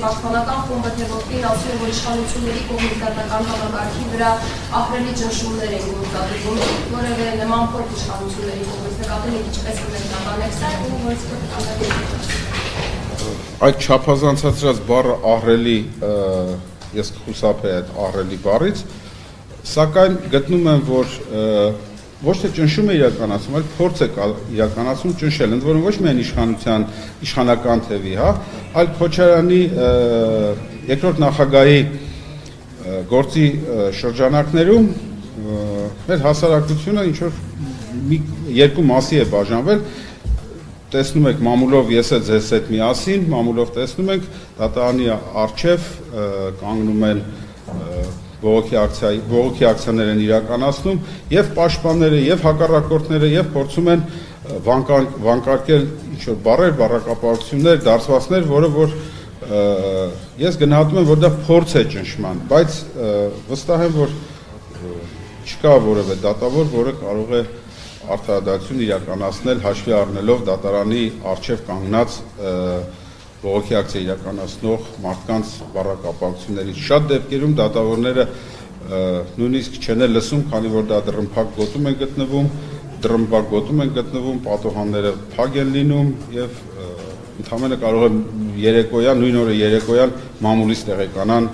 պաշտպանական խումբը թե ոտքին ասում որ իշխանությունների կողմից դատական համակարգի վրա ահռելի ճնշումներ են գործադրվում, որևէ նման փորձ իշխանությունների կողմից նկատել եք ինչպես կմեկնաբանեք սա ու ոնց կկատարեք այդ չափազանցացրած բառը ահռելի ես կխուսափեի այդ ահռելի բառից, սակայն գտնում եմ, որ ոչ թե ճնշում է իրականացում, այլ փորձ է իրականացում ճնշել, ընդ որում ոչ միայն իշխանության իշխանական թևի, հա, այլ Քոչարյանի երկրորդ նախագահի գործի շրջանակներում մեր հասարակությունը ինչ որ մի երկու մասի է բաժանվել տեսնում եք մամուլով ես է ձեզ հետ միասին մամուլով տեսնում ենք դատարանի արչև կանգնում են բողոքի ակցիայի բողոքի ակցիաներ են իրականացնում եւ պաշտպանները եւ հակառակորդները եւ փորձում են վանկար, վանկարկել ինչ որ բարեր, բառակապակցություններ, դարձվածներ, որը որ ես գնահատում եմ, որ դա փորձ է ճնշման, բայց վստահ եմ, որ չկա որևէ դատավոր, որը կարող է արդարադատություն իրականացնել հաշվի առնելով դատարանի արչև կանգնած բողոքի ակցիա իրականացնող մարդկանց բառակապակցություններից շատ դեպքերում դատավորները նույնիսկ չեն լսում, քանի որ դա դրմփակ գոտում են գտնվում, դրմփակ գոտում են գտնվում, պատոհանները փակ են լինում եւ ընդհանրապես կարող է երեկոյան, նույն օրը երեկոյան մամուլից տեղեկանան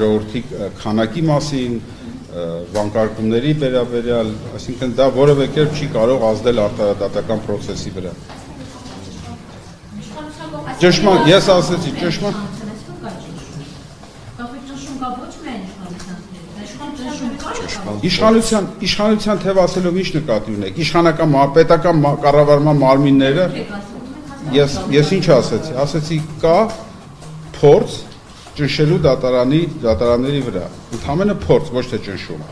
ժողովրդի քանակի մասին, վանկարկումների վերաբերյալ, այսինքն դա որևէ կերպ չի կարող ազդել արտարադատական process-ի վրա։ Ճշմարիտ, ես ասեցի, ճշմարիտ Իշխանության իշխանության թև ասելով ինչ նկատի ունեք։ Իշխանական պետական կառավարման մարմինները ես ես ինչ ասեցի։ Ասեցի կա փորձ ճնշելու դատարանի դատարանների վրա։ Ընդհանրապես փորձ, ոչ թե ճնշում։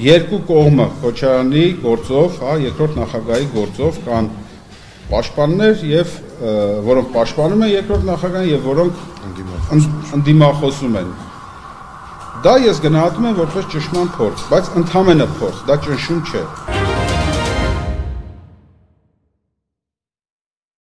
Երկու կողմը Քոչարյանի գործով, հա, երկրորդ նախագահի գործով կան պաշտպաններ եւ որոնք պաշտպանում են երկրորդ նախագահին եւ որոնք ընդդիմախոսում են։ Դա ես գնահատում եմ որպես ճշմարտ փորձ, բայց ընդհանրապես փորձ, դա ճնշում չէ։